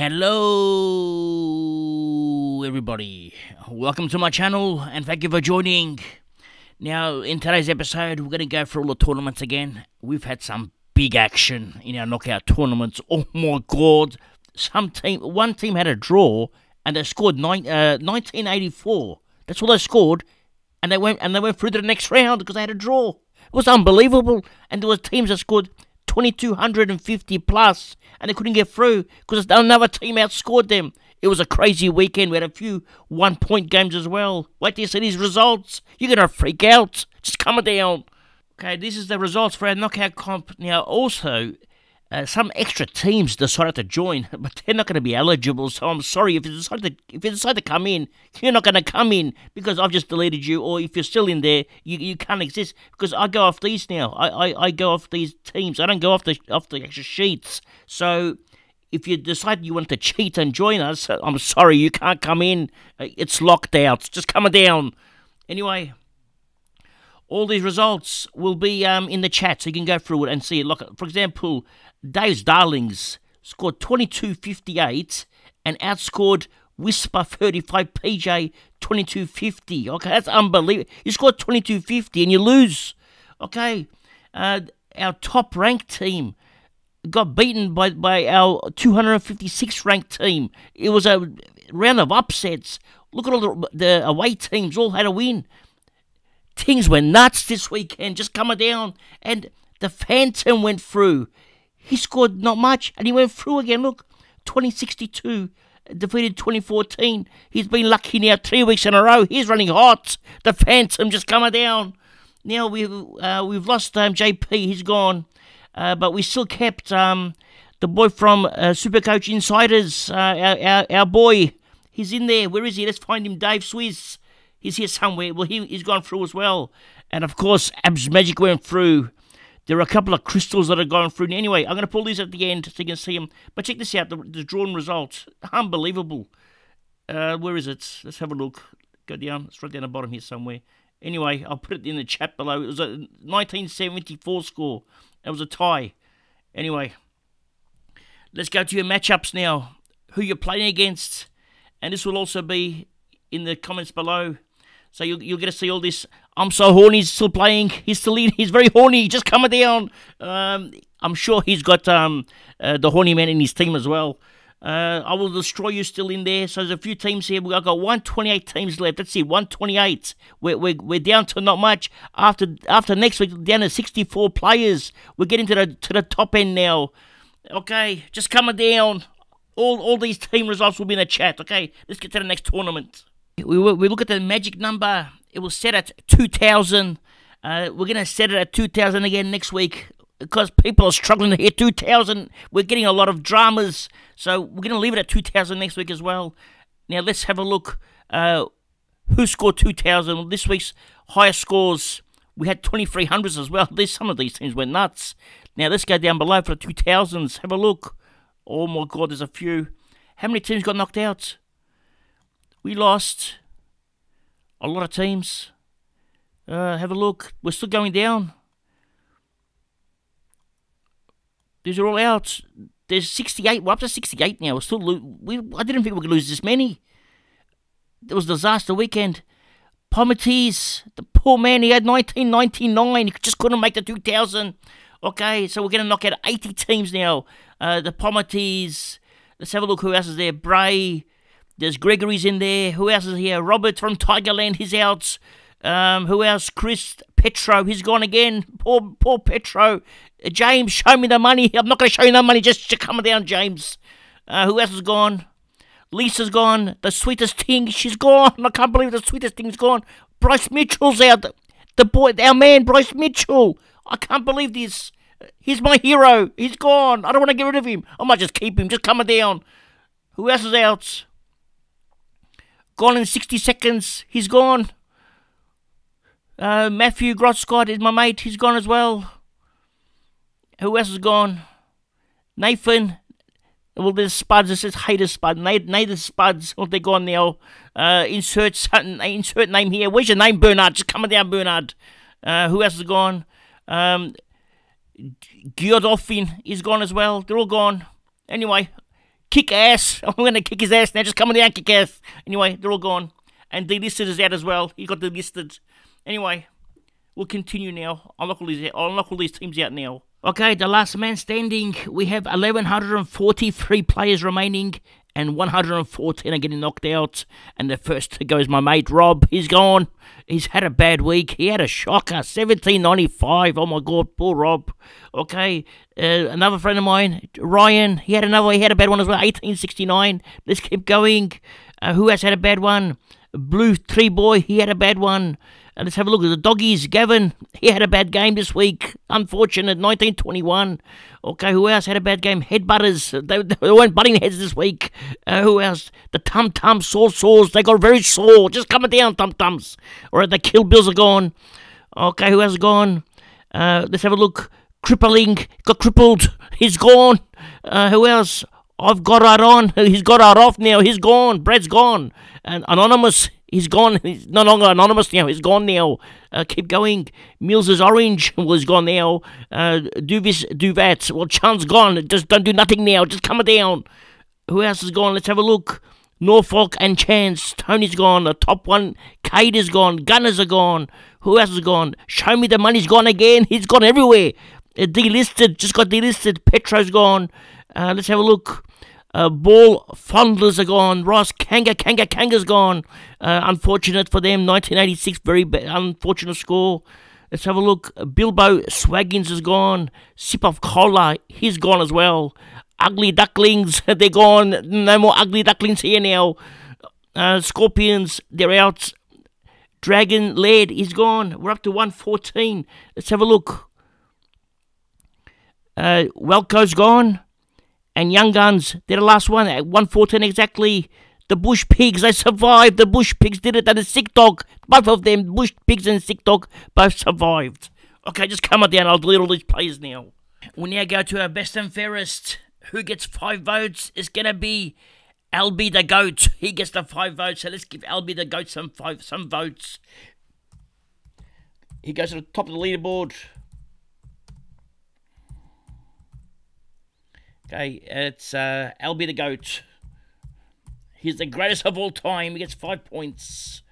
Hello, everybody. Welcome to my channel and thank you for joining. Now, in today's episode, we're going to go through all the tournaments again. We've had some big action in our knockout tournaments. Oh my god. Some team, one team had a draw and they scored nine, uh, 1984. That's all they scored, and they went and they went through to the next round because they had a draw. It was unbelievable, and there was teams that scored 2250 plus, and they couldn't get through because another team outscored them. It was a crazy weekend. We had a few one-point games as well. Wait till you see these results. You're gonna freak out. Just calm down. Okay, this is the results for our knockout comp. Now, also, uh, some extra teams decided to join, but they're not going to be eligible. So I'm sorry if you decide to if you decide to come in, you're not going to come in because I've just deleted you. Or if you're still in there, you, you can't exist because I go off these now. I, I, I go off these teams. I don't go off the off the extra sheets. So if you decide you want to cheat and join us, I'm sorry you can't come in. Uh, it's locked out. just coming down. Anyway all these results will be um, in the chat, so you can go through it and see it. Look, for example, Dave's Darlings scored 22.58 and outscored Whisper 35 PJ 22.50. Okay, that's unbelievable. You scored 22.50 and you lose. Okay, uh, our top ranked team got beaten by, by our 256 ranked team. It was a round of upsets. Look at all the, the away teams all had a win. Things went nuts this weekend, just coming down. And the Phantom went through. He scored not much, and he went through again. Look, 2062 defeated 2014. He's been lucky now three weeks in a row. He's running hot. The Phantom just coming down. Now we've uh, we've lost um, JP. He's gone, uh, but we still kept um, the boy from uh, Supercoach Insiders. Uh, our, our, our boy. He's in there. Where is he? Let's find him. Dave Swiss. He's here somewhere. Well, he, he's gone through as well. And of course, Abs Magic went through. There are a couple of crystals that are going through. Anyway, I'm going to pull these at the end so you can see them. But check this out, the, the drawn results. Unbelievable. Uh, where is it? Let's have a look. Go down. It's right down the bottom here somewhere. Anyway, I'll put it in the chat below. It was a 1974 score. It was a tie. Anyway, let's go to your matchups now. Who you're playing against. And this will also be in the comments below. So you'll, you'll get to see all this. I'm so horny. He's still playing. He's still in. He's very horny. Just coming down. Um, I'm sure he's got um, uh, the horny man in his team as well. Uh, I will destroy you still in there. So there's a few teams here. I've got 128 teams left. Let's see, 128. We're, we're, we're down to not much. After after next week, down to 64 players. We're getting to the to the top end now. Okay, just coming down. All all these team results will be in the chat. Okay, let's get to the next tournament. We, we look at the magic number. It was set at 2,000. Uh, we're going to set it at 2,000 again next week because people are struggling to hit 2,000. We're getting a lot of dramas. So we're going to leave it at 2,000 next week as well. Now let's have a look. Uh, who scored 2,000? This week's highest scores, we had 2,300s as well. There's some of these teams went nuts. Now let's go down below for the 2,000s. Have a look. Oh my God, there's a few. How many teams got knocked out? We lost a lot of teams. Uh, have a look. We're still going down. These are all out. There's 68. We're up to 68 now. We're still we. I didn't think we could lose this many. It was disaster weekend. Pomatees, the poor man, he had 1999. He just couldn't make the 2000. Okay, so we're going to knock out 80 teams now. Uh, the Pomatees. Let's have a look who else is there. Bray, there's Gregory's in there. Who else is here? Robert from Tigerland, he's out. Um, who else? Chris Petro, he's gone again. Poor, poor Petro. Uh, James, show me the money. I'm not going to show you the money. Just, just come down, James. Uh, who else is gone? Lisa's gone. The sweetest thing, she's gone. I can't believe the sweetest thing's gone. Bryce Mitchell's out. The boy, our man, Bryce Mitchell. I can't believe this. He's my hero. He's gone. I don't want to get rid of him. I might just keep him. Just coming down. Who else is out? Gone in 60 seconds. He's gone. Uh, Matthew Grotscott is my mate. He's gone as well. Who else is gone? Nathan. Well, there's Spuds. It says Hater Spud. Nathan Spuds. Well, they're gone now. Uh, insert insert name here. Where's your name, Bernard? Just coming down, Bernard. Uh, who else is gone? Um, Gyodolphin is gone as well. They're all gone. Anyway, kick ass. I'm to kick his ass now. Just coming down, kick ass. Anyway, they're all gone. And delisted is out as well. He got delisted. Anyway, we'll continue now. I'll knock all these, I'll knock all these teams out now. Okay, the last man standing. We have 1,143 players remaining and 114 are getting knocked out. And the first goes my mate Rob. He's gone. He's had a bad week. He had a shocker, 1795. Oh my God, poor Rob. Okay, uh, another friend of mine, Ryan. He had another. He had a bad one as well, 1869. Let's keep going. Uh, who has had a bad one? Blue Tree Boy. He had a bad one. And let's have a look at the doggies. Gavin, he had a bad game this week. Unfortunate, 1921. Okay, who else had a bad game? Headbutters. They, they weren't butting heads this week. Uh, who else? The Tum Tum Sore Sores. They got very sore. Just coming down, Tum Tums. All right, the Kill Bills are gone. Okay, who else gone? Uh, let's have a look. Crippling. Got crippled. He's gone. Uh, who else? I've got right on. He's got right off now. He's gone. Brad's gone. And Anonymous. He's gone. He's no longer anonymous now. He's gone now. Uh, keep going. Mills's Orange was gone now. Uh, Do that. Well, Chan's gone. Just don't do nothing now. Just come down. Who else is gone? Let's have a look. Norfolk and Chance. Tony's gone. The top one. Kate is gone. Gunners are gone. Who else is gone? Show me the money's gone again. He's gone everywhere. Uh, delisted. Just got delisted. Petro's gone. Uh, let's have a look. Uh, ball fondlers are gone. Ross Kanga Kanga Kanga's gone. Uh, unfortunate for them. 1986, very unfortunate score. Let's have a look. Bilbo Swaggins is gone. Sip of Cola, he's gone as well. Ugly Ducklings, they're gone. No more Ugly Ducklings here now. Uh, Scorpions, they're out. Dragon Lead is gone. We're up to 114. Let's have a look. Uh, Welco's gone and Young Guns, they're the last one at 114 exactly. The Bush Pigs, they survived. The Bush Pigs did it. And the Sick Dog, both of them, Bush Pigs and Sick Dog, both survived. Okay, just come on down. I'll delete all these players now. We now go to our best and fairest. Who gets five votes? It's gonna be Albie the Goat. He gets the five votes. So let's give Albie the Goat some five some votes. He goes to the top of the leaderboard. Okay, it's uh, Albie the Goat. He's the greatest of all time. He gets five points.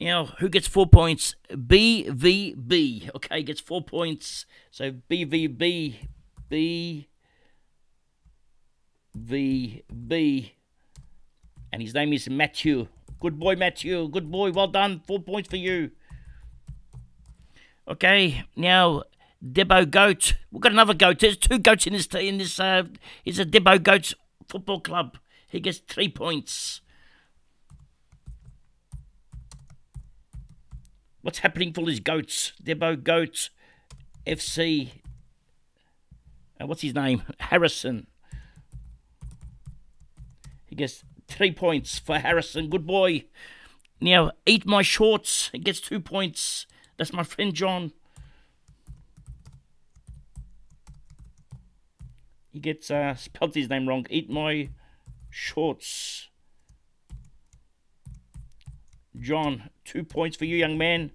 Now, who gets four points? BVB. Okay, gets four points. So BVB, B, V, B. And his name is Matthew. Good boy, Matthew. Good boy. Well done. Four points for you. Okay, now Debo Goat. We've got another goat. There's two goats in this. In this, uh, it's a Debo Goats football club. He gets three points. What's happening for these goats? Debo Goats, FC. Uh, what's his name? Harrison. He gets three points for Harrison. Good boy. Now, eat my shorts. He gets two points. That's my friend John. He gets uh, his name wrong. Eat my shorts. John, two points for you, young man.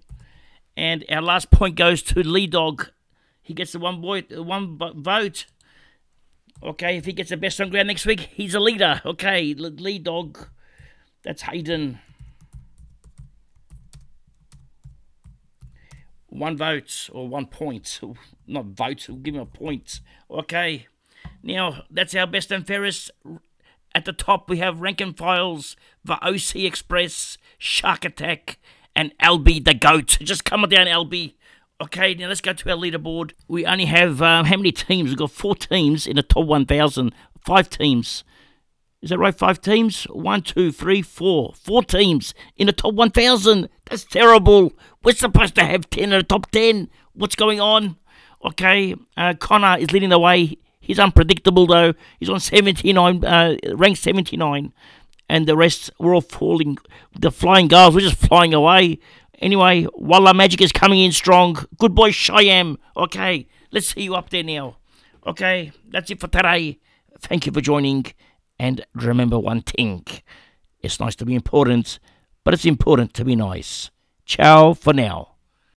And our last point goes to Lee Dog. He gets the one boy, one vote. Okay, if he gets the best on ground next week, he's a leader. Okay, Lee Dog. That's Hayden. One vote or one point. Not vote, give him a point. Okay. Now, that's our best and fairest. At the top, we have Rankin Files, the OC Express, Shark Attack, and Albie the Goat. Just come down, Albie. Okay, now let's go to our leaderboard. We only have, um, how many teams? We've got four teams in the top 1,000. Five teams. Is that right? Five teams? One, two, three, four. Four teams in the top 1,000. That's terrible. We're supposed to have 10 in the top 10. What's going on? Okay, uh, Connor is leading the way. He's unpredictable though. He's on 79, uh, ranked 79, and the rest we're all falling. The flying girls, we're just flying away. Anyway, Walla Magic is coming in strong. Good boy, Shyam. Okay, let's see you up there now. Okay, that's it for today. Thank you for joining, and remember one thing: it's nice to be important, but it's important to be nice. Ciao for now.